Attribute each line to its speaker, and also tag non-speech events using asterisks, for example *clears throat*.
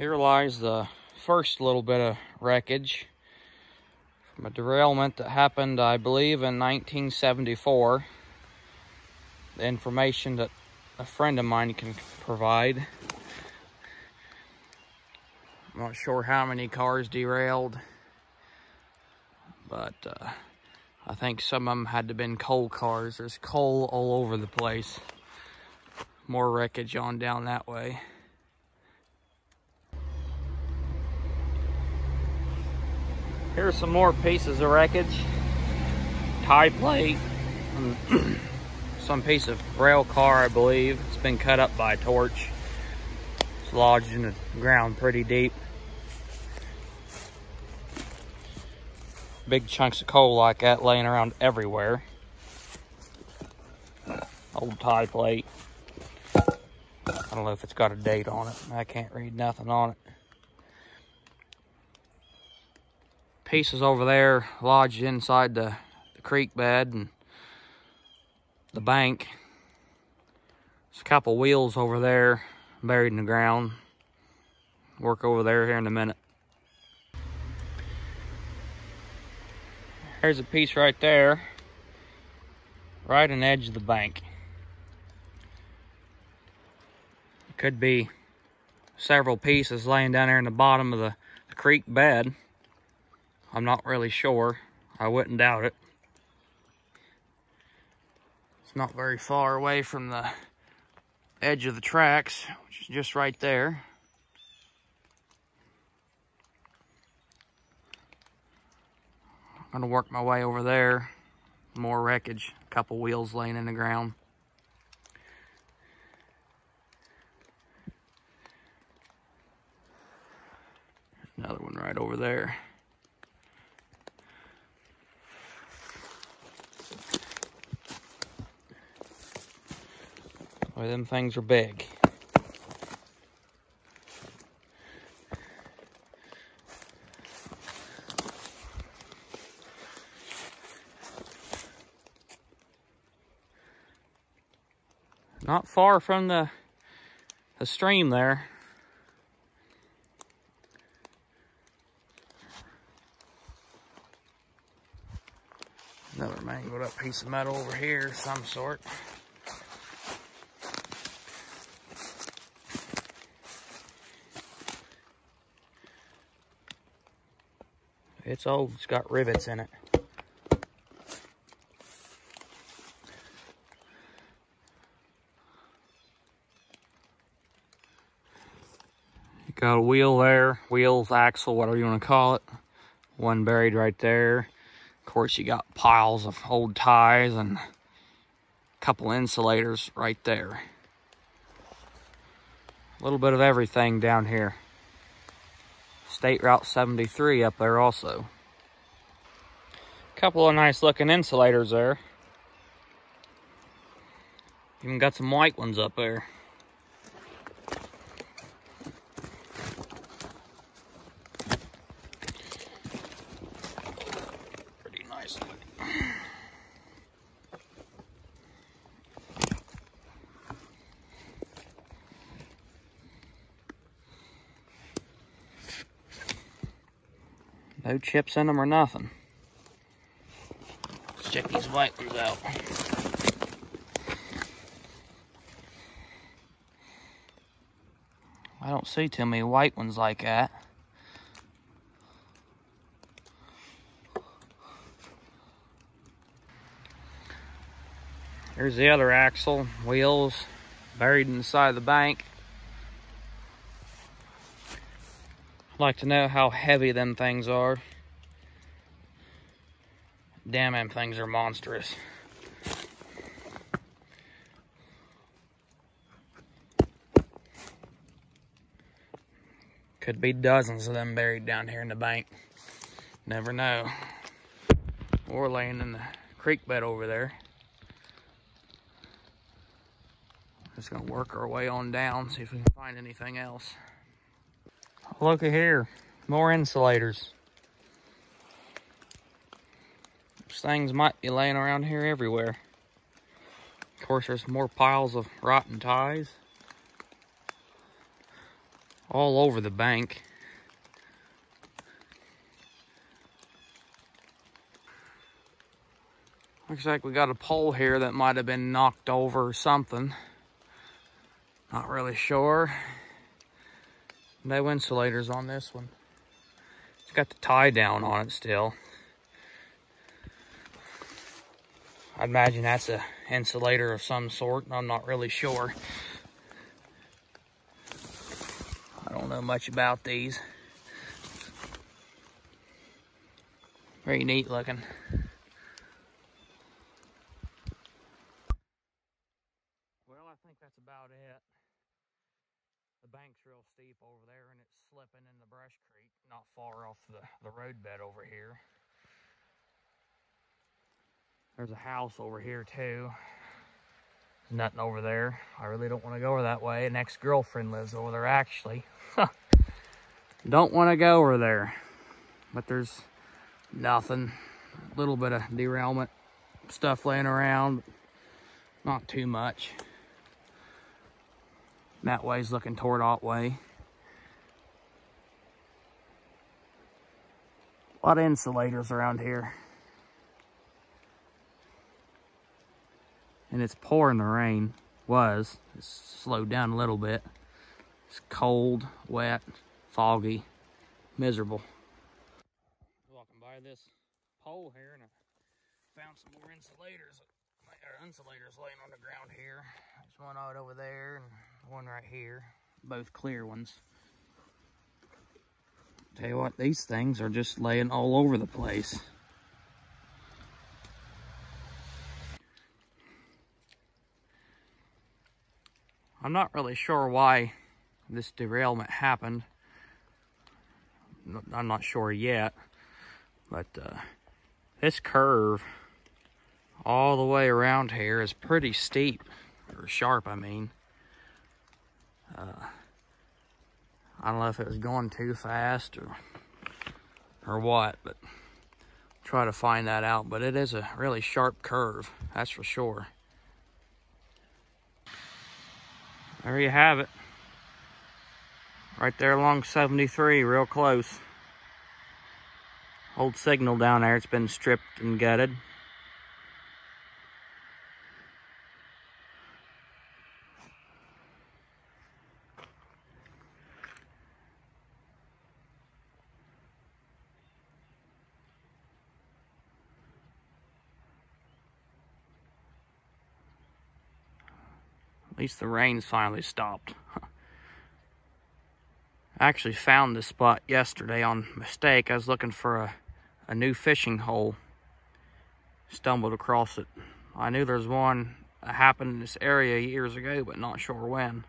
Speaker 1: Here lies the first little bit of wreckage from a derailment that happened, I believe, in 1974. The information that a friend of mine can provide. I'm not sure how many cars derailed, but uh, I think some of them had to been coal cars. There's coal all over the place. More wreckage on down that way. Here's some more pieces of wreckage. Tie plate. *clears throat* some piece of rail car, I believe. It's been cut up by a torch. It's lodged in the ground pretty deep. Big chunks of coal like that laying around everywhere. Old tie plate. I don't know if it's got a date on it. I can't read nothing on it. Pieces over there lodged inside the, the creek bed and the bank. There's a couple wheels over there buried in the ground. Work over there here in a minute. There's a piece right there, right on the edge of the bank. Could be several pieces laying down there in the bottom of the, the creek bed. I'm not really sure. I wouldn't doubt it. It's not very far away from the edge of the tracks, which is just right there. I'm gonna work my way over there. More wreckage, a couple wheels laying in the ground. Another one right over there. Boy, them things are big. Not far from the, the stream there. Another mangled up piece of metal over here, some sort. It's old, it's got rivets in it. You got a wheel there, wheels, axle, whatever you want to call it. One buried right there. Of course, you got piles of old ties and a couple insulators right there. A little bit of everything down here. State Route 73 up there also. Couple of nice looking insulators there. Even got some white ones up there. Pretty nice No chips in them or nothing. Let's check these wipers out. I don't see too many white ones like that. There's the other axle, wheels, buried inside of the bank. Like to know how heavy them things are. Damn, them things are monstrous. Could be dozens of them buried down here in the bank. Never know. Or laying in the creek bed over there. Just gonna work our way on down, see if we can find anything else. Look at here, more insulators. These things might be laying around here everywhere. Of course, there's more piles of rotten ties. all over the bank. Looks like we got a pole here that might have been knocked over or something. Not really sure. No insulators on this one. It's got the tie down on it still. I imagine that's a insulator of some sort. I'm not really sure. I don't know much about these. Very neat looking. that's about it. The bank's real steep over there slipping in the brush creek, not far off the, the roadbed over here. There's a house over here too. There's nothing over there. I really don't want to go over that way. An ex-girlfriend lives over there actually. *laughs* don't want to go over there. But there's nothing. A little bit of derailment stuff laying around. Not too much. That way's looking toward Otway. A lot of insulators around here. And it's pouring the rain. Was. It's slowed down a little bit. It's cold, wet, foggy, miserable. Walking by this pole here and I found some more insulators or insulators laying on the ground here. There's one out over there and one right here. Both clear ones. Tell you what, these things are just laying all over the place. I'm not really sure why this derailment happened. I'm not sure yet, but uh, this curve all the way around here is pretty steep, or sharp, I mean. Uh, I don't know if it was going too fast or or what, but try to find that out. But it is a really sharp curve, that's for sure. There you have it. Right there along 73, real close. Old signal down there, it's been stripped and gutted. Least the rain's finally stopped. *laughs* I actually found this spot yesterday on mistake. I was looking for a, a new fishing hole. Stumbled across it. I knew there was one that happened in this area years ago, but not sure when.